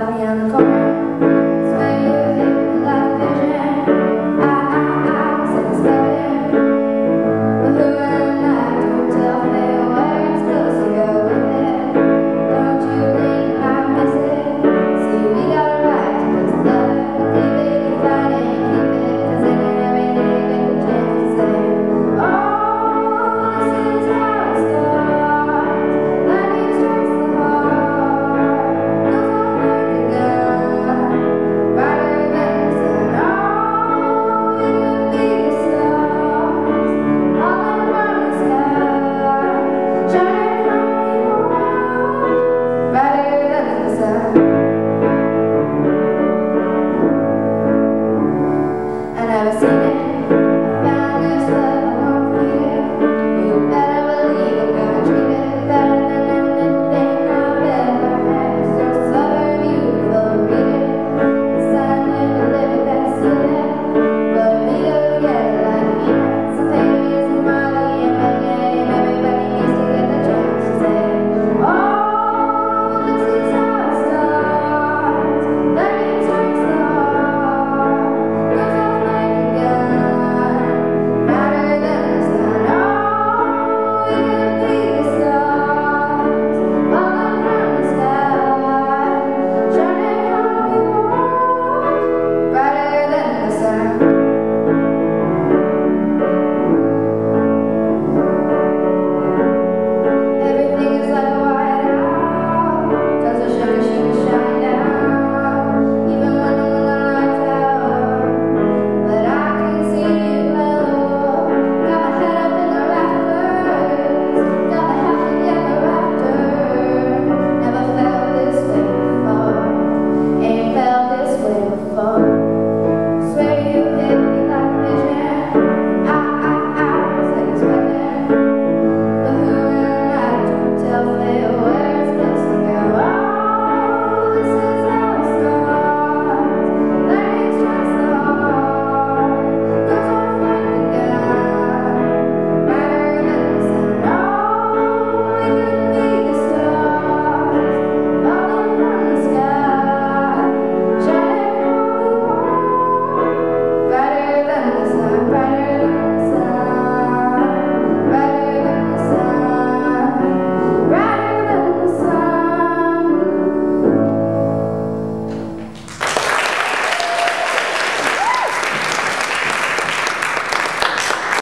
left me